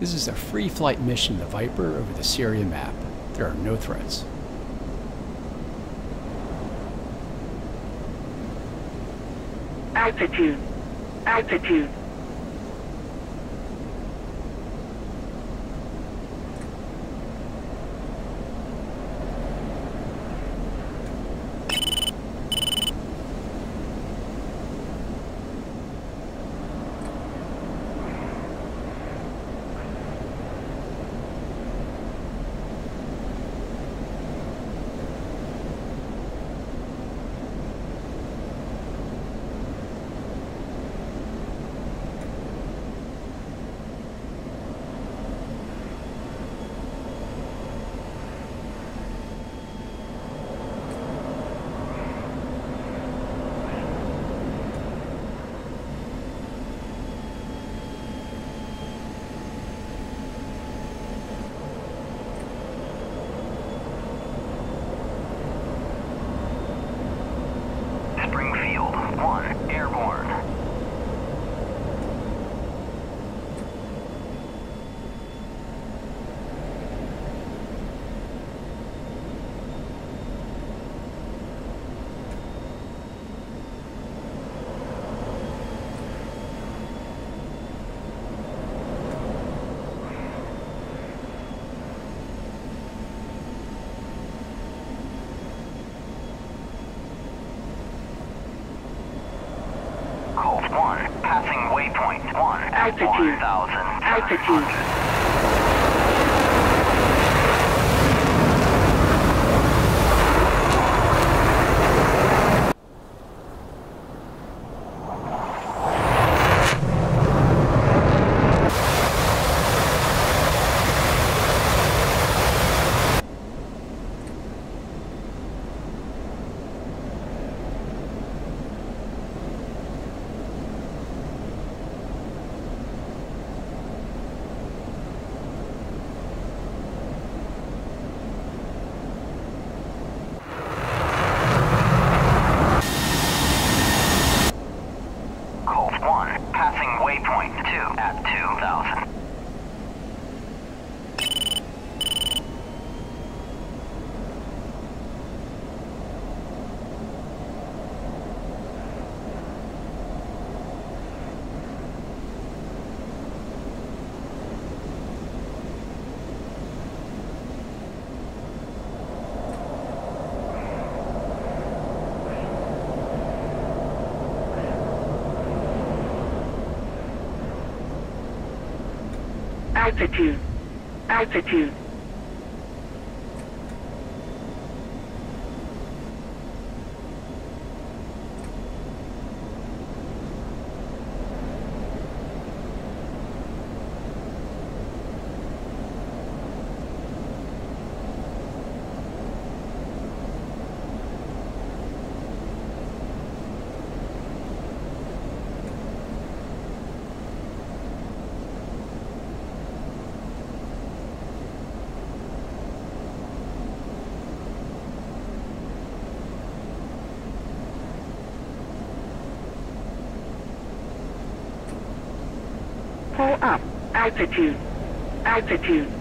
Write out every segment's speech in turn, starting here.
This is a free flight mission the Viper over the Syria map. There are no threats. Altitude. Altitude. 1, passing waypoint 1 at Altitude. 1,000. Altitude. 1, passing waypoint 2 at 2,000. Altitude. Altitude. Pull up. Altitude. Altitude.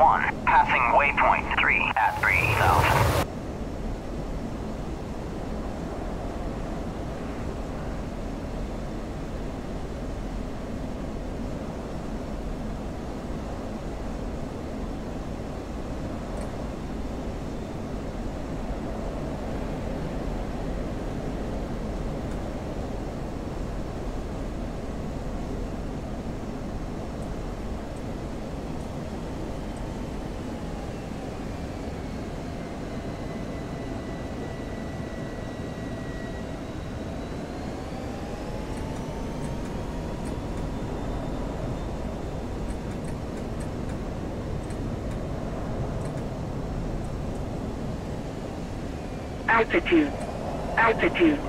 1, passing waypoint 3 at 3,000. Altitude. Altitude.